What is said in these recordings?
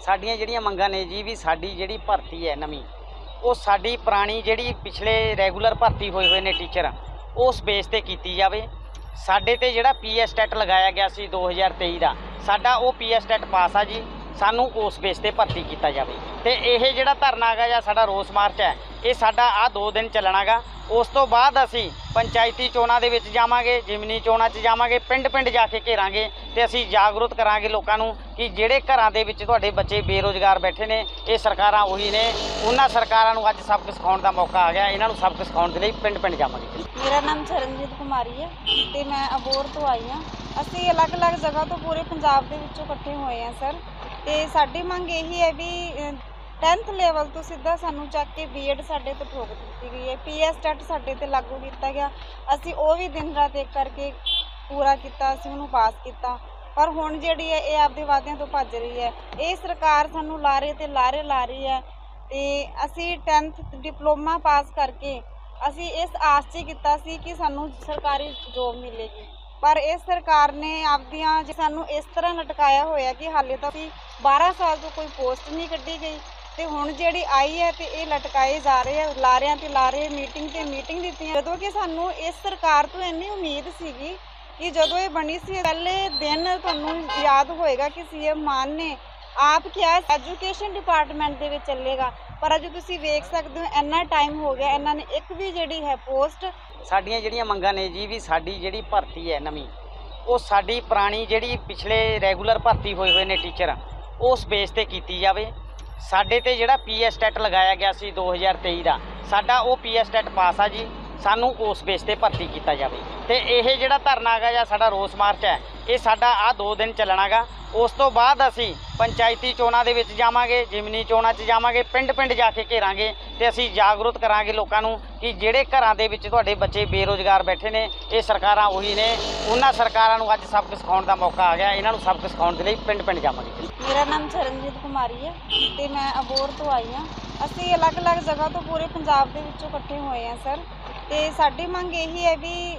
ਸਾਡੀਆਂ ਜਿਹੜੀਆਂ ਮੰਗਾਂ ਨੇ ਜੀ ਵੀ ਸਾਡੀ ਜਿਹੜੀ ਭਰਤੀ ਹੈ ਨਵੀਂ ਉਹ ਸਾਡੀ ਪੁਰਾਣੀ ਜਿਹੜੀ ਪਿਛਲੇ ਰੈਗੂਲਰ ਭਰਤੀ ਹੋਏ ਹੋਏ ਨੇ ਟੀਚਰ ਉਸ ਬੇਸ ਤੇ ਕੀਤੀ ਜਾਵੇ ਸਾਡੇ ਤੇ ਜਿਹੜਾ ਪੀਐਸ ਟੈਟ ਲਗਾਇਆ ਗਿਆ ਸੀ 2023 ਦਾ ਸਾਡਾ ਉਹ ਪੀਐਸ ਟੈਟ ਪਾਸ ਆ ਜੀ ਸਾਨੂੰ ਉਸ ਬੇਸ ਤੇ ਭਰਤੀ ਕੀਤਾ ਜਾਵੇ ਤੇ ਇਹ ਜਿਹੜਾ ਧਰਨਾ ਹੈਗਾ ਜਾਂ ਸਾਡਾ ਰੋਸ ਮਾਰਚ ਹੈ ਇਹ ਸਾਡਾ ਆ 2 ਦਿਨ ਚੱਲਣਾਗਾ ਉਸ ਤੋਂ ਬਾਅਦ ਅਸੀਂ ਪੰਚਾਇਤੀ ਚੋਣਾਂ ਦੇ ਵਿੱਚ ਜਾਵਾਂਗੇ ਜਿਮਨੀ ਚੋਣਾਂ 'ਚ ਜਾਵਾਂਗੇ ਪਿੰਡ ਪਿੰਡ ਜਾ ਕੇ ਘੇਰਾਂਗੇ ਤੇ ਅਸੀਂ ਜਾਗਰੂਕ ਕਰਾਂਗੇ ਲੋਕਾਂ ਨੂੰ ਕਿ ਜਿਹੜੇ ਘਰਾਂ ਦੇ ਵਿੱਚ ਤੁਹਾਡੇ ਬੱਚੇ ਬੇਰੋਜ਼ਗਾਰ ਬੈਠੇ ਨੇ ਇਹ ਸਰਕਾਰਾਂ ਉਹੀ ਨੇ ਉਹਨਾਂ ਸਰਕਾਰਾਂ ਨੂੰ ਅੱਜ ਸਬਕ ਸਿਖਾਉਣ ਦਾ ਮੌਕਾ ਆ ਗਿਆ ਇਹਨਾਂ ਨੂੰ ਸਬਕ ਸਿਖਾਉਣ ਦੇ ਲਈ ਪਿੰਡ ਪਿੰਡ ਜਾਵਾਂਗੇ ਮੇਰਾ ਨਾਮ ਚਰਨਜੀਤ ਕੁਮਾਰੀ ਹੈ ਤੇ ਮੈਂ ਅਬੋਰ ਤੋਂ ਆਈ ਹਾਂ ਅਸੀਂ ਅਲੱਗ-ਅਲੱਗ ਜਗ੍ਹਾ ਤੋਂ ਪੂਰੇ ਪੰਜਾਬ ਦੇ ਵਿੱਚੋਂ ਇਕੱਠੇ ਹੋਏ ਹਾਂ ਸਰ ਤੇ ਸਾਡੀ ਮੰਗ ਇਹੀ ਹੈ ਵੀ 10th ਲੈਵਲ ਤੋਂ ਸਿੱਧਾ ਸਾਨੂੰ ਚੱਕ ਕੇ ਬੀਐਡ ਸਾਡੇ ਤੇ ਠੋਕ ਦਿੱਤੀ ਗਈ ਹੈ। ਪੀਐਸ ਟੈਟ ਸਾਡੇ ਤੇ ਲਾਗੂ ਕੀਤਾ ਗਿਆ। ਅਸੀਂ ਉਹ ਵੀ ਦਿਨ ਰਾਤ ਇੱਕ ਕਰਕੇ ਪੂਰਾ ਕੀਤਾ, ਅਸੀਂ ਉਹਨੂੰ ਪਾਸ ਕੀਤਾ। ਪਰ ਹੁਣ ਜਿਹੜੀ ਹੈ, ਇਹ ਆਪਦੇ ਵਾਅਦਿਆਂ ਤੋਂ ਭੱਜ ਰਹੀ ਹੈ। ਇਹ ਸਰਕਾਰ ਸਾਨੂੰ ਲਾਰੇ ਤੇ ਲਾਰੇ ਲਾ ਰਹੀ ਹੈ ਤੇ ਅਸੀਂ 10th ਡਿਪਲੋਮਾ ਪਾਸ ਕਰਕੇ ਅਸੀਂ ਇਸ ਆਸ 'ਚ ਕੀਤਾ ਸੀ ਕਿ ਸਾਨੂੰ ਸਰਕਾਰੀ ਜੋਬ ਮਿਲੇਗੀ। ਪਰ ਇਸ ਸਰਕਾਰ ਨੇ ਆਪਦੀਆਂ ਸਾਨੂੰ ਇਸ ਤਰ੍ਹਾਂ ਲਟਕਾਇਆ ਹੋਇਆ ਕਿ ਹਾਲੇ ਤੱਕ ਵੀ 12 ਸਾਲ ਤੋਂ ਕੋਈ ਪੋਸਟ ਨਹੀਂ ਕੱਢੀ ਗਈ। ਤੇ ਹੁਣ ਜਿਹੜੀ ਆਈ ਹੈ ਤੇ ਇਹ ਲਟਕਾਏ ਜਾ ਰਹੇ ਆ, ਲਾਰਿਆਂ ਤੇ ਲਾਰੇ, ਮੀਟਿੰਗ ਤੇ ਮੀਟਿੰਗ ਦਿੱਤੀਆਂ। ਜਦੋਂ ਕਿ ਸਾਨੂੰ ਇਸ ਸਰਕਾਰ ਤੋਂ ਇੰਨੀ ਉਮੀਦ ਸੀਗੀ ਕਿ ਜਦੋਂ ਇਹ ਬਣੀ ਸੀ, ਪਹਿਲੇ ਦਿਨ ਤੁਹਾਨੂੰ ਯਾਦ ਹੋਏਗਾ ਕਿ ਸੀਐਮ ਮਾਨ ਨੇ ਆਪ ਕਿਹਾ, ਐਜੂਕੇਸ਼ਨ ਡਿਪਾਰਟਮੈਂਟ ਦੇ ਵਿੱਚ ਚੱਲੇਗਾ। ਪਰ ਅੱਜ ਤੁਸੀਂ ਵੇਖ ਸਕਦੇ ਹੋ, ਇੰਨਾ ਟਾਈਮ ਹੋ ਗਿਆ, ਇਹਨਾਂ ਨੇ ਇੱਕ ਵੀ ਜਿਹੜੀ ਹੈ ਪੋਸਟ ਸਾਡੀਆਂ ਜਿਹੜੀਆਂ ਮੰਗਾਂ ਨੇ ਜੀ, ਵੀ ਸਾਡੀ ਜਿਹੜੀ ਭਰਤੀ ਹੈ ਨਵੀਂ, ਉਹ ਸਾਡੀ ਪੁਰਾਣੀ ਜਿਹੜੀ ਪਿਛਲੇ ਰੈਗੂਲਰ ਭਰਤੀ ਹੋਏ ਹੋਏ ਨੇ ਟੀਚਰ, ਉਸ ਬੇਸ ਤੇ ਕੀਤੀ ਜਾਵੇ। ਸਾਡੇ ਤੇ ਜਿਹੜਾ ਪੀਐਸ ਟੈਟ ਲਗਾਇਆ ਗਿਆ ਸੀ 2023 ਦਾ, ਸਾਡਾ ਉਹ ਪੀਐਸ ਟੈਟ ਪਾਸ ਆ ਜੀ। ਸਾਨੂੰ ਉਸ ਬੇਸ ਤੇ ਭਰਤੀ ਕੀਤਾ ਜਾਵੇ ਤੇ ਇਹ ਜਿਹੜਾ ਧਰਨਾ ਹੈਗਾ ਜਾਂ ਸਾਡਾ ਰੋਸ ਮਾਰਚ ਹੈ ਇਹ ਸਾਡਾ ਆ 2 ਦਿਨ ਚੱਲਣਾਗਾ ਉਸ ਤੋਂ ਬਾਅਦ ਅਸੀਂ ਪੰਚਾਇਤੀ ਚੋਣਾਂ ਦੇ ਵਿੱਚ ਜਾਵਾਂਗੇ ਜਿਮਨੀ ਚੋਣਾਂ 'ਚ ਜਾਵਾਂਗੇ ਪਿੰਡ ਪਿੰਡ ਜਾ ਕੇ ਘੇਰਾਂਗੇ ਤੇ ਅਸੀਂ ਜਾਗਰੂਕ ਕਰਾਂਗੇ ਲੋਕਾਂ ਨੂੰ ਕਿ ਜਿਹੜੇ ਘਰਾਂ ਦੇ ਵਿੱਚ ਤੁਹਾਡੇ ਬੱਚੇ ਬੇਰੋਜ਼ਗਾਰ ਬੈਠੇ ਨੇ ਇਹ ਸਰਕਾਰਾਂ ਉਹੀ ਨੇ ਉਹਨਾਂ ਸਰਕਾਰਾਂ ਨੂੰ ਅੱਜ ਸਬਕ ਸਿਖਾਉਣ ਦਾ ਮੌਕਾ ਆ ਗਿਆ ਇਹਨਾਂ ਨੂੰ ਸਬਕ ਸਿਖਾਉਣ ਦੇ ਲਈ ਪਿੰਡ ਪਿੰਡ ਜਾਵਾਂਗੇ ਮੇਰਾ ਨਾਮ ਚਰਨਜੀਤ ਕੁਮਾਰੀ ਹੈ ਤੇ ਮੈਂ ਅਬੋਰ ਤੋਂ ਆਈ ਹਾਂ ਅਸੀਂ ਅਲੱਗ-ਅਲੱਗ ਜਗ੍ਹਾ ਤੋਂ ਪੂਰੇ ਪੰਜਾਬ ਦੇ ਵਿੱਚੋਂ ਇਕੱਠੇ ਹੋਏ ਹਾਂ ਸਰ ਤੇ ਸਾਡੀ ਮੰਗ ਇਹੀ ਹੈ ਵੀ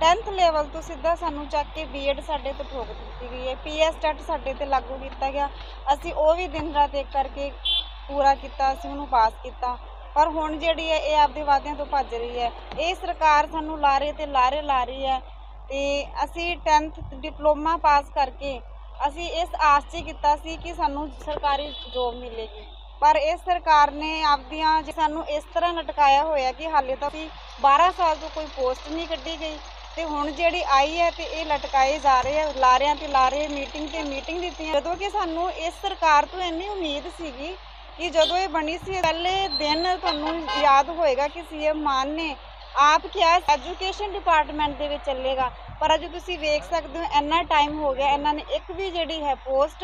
10th ਲੈਵਲ ਤੋਂ ਸਿੱਧਾ ਸਾਨੂੰ ਚੱਕ ਕੇ ਬੀਐਡ ਸਾਡੇ ਤੇ ਠੋਕ ਦਿੱਤੀ ਗਈ ਹੈ। ਪੀਐਸ ਟੈਟ ਸਾਡੇ ਤੇ ਲਾਗੂ ਕੀਤਾ ਗਿਆ। ਅਸੀਂ ਉਹ ਵੀ ਦਿਨ ਰਾਤ ਇੱਕ ਕਰਕੇ ਪੂਰਾ ਕੀਤਾ, ਅਸੀਂ ਉਹਨੂੰ ਪਾਸ ਕੀਤਾ। ਪਰ ਹੁਣ ਜਿਹੜੀ ਹੈ, ਇਹ ਆਪਦੇ ਵਾਅਦਿਆਂ ਤੋਂ ਭੱਜ ਰਹੀ ਹੈ। ਇਹ ਸਰਕਾਰ ਸਾਨੂੰ ਲਾਰੇ ਤੇ ਲਾਰੇ ਲਾ ਰਹੀ ਹੈ ਤੇ ਅਸੀਂ 10th ਡਿਪਲੋਮਾ ਪਾਸ ਕਰਕੇ ਅਸੀਂ ਇਸ ਆਸ 'ਚ ਕੀਤਾ ਸੀ ਕਿ ਸਾਨੂੰ ਸਰਕਾਰੀ ਜੋਬ ਮਿਲੇਗੀ। ਪਰ ਇਸ ਸਰਕਾਰ ਨੇ ਆਪਦੀਆਂ ਜੇ ਸਾਨੂੰ ਇਸ ਤਰ੍ਹਾਂ ਲਟਕਾਇਆ ਹੋਇਆ ਕਿ ਹਾਲੇ ਤੱਕ ਵੀ 12 ਸਾਲ ਤੋਂ ਕੋਈ ਪੋਸਟ ਨਹੀਂ ਕੱਢੀ ਗਈ ਤੇ ਹੁਣ ਜਿਹੜੀ ਆਈ ਹੈ ਤੇ ਇਹ ਲਟਕਾਏ ਜਾ ਰਹੇ ਆ ਲਾਰਿਆਂ ਤੇ ਲਾਰੇ ਮੀਟਿੰਗ ਤੇ ਮੀਟਿੰਗ ਦਿੱਤੀਆਂ ਜਦੋਂ ਕਿ ਸਾਨੂੰ ਇਸ ਸਰਕਾਰ ਤੋਂ ਇੰਨੀ ਉਮੀਦ ਸੀਗੀ ਕਿ ਜਦੋਂ ਇਹ ਬਣੀ ਸੀ ਪਹਿਲੇ ਦਿਨ ਤੁਹਾਨੂੰ ਯਾਦ ਹੋਏਗਾ ਕਿ ਸੀਐਮ ਮਾਨ ਨੇ ਆਪ ਕਿਹਾ ਐਜੂਕੇਸ਼ਨ ਡਿਪਾਰਟਮੈਂਟ ਦੇ ਵਿੱਚ ਚੱਲੇਗਾ ਪਰ ਅੱਜ ਤੁਸੀਂ ਵੇਖ ਸਕਦੇ ਹੋ ਇੰਨਾ ਟਾਈਮ ਹੋ ਗਿਆ ਇਹਨਾਂ ਨੇ ਇੱਕ ਵੀ ਜਿਹੜੀ ਹੈ ਪੋਸਟ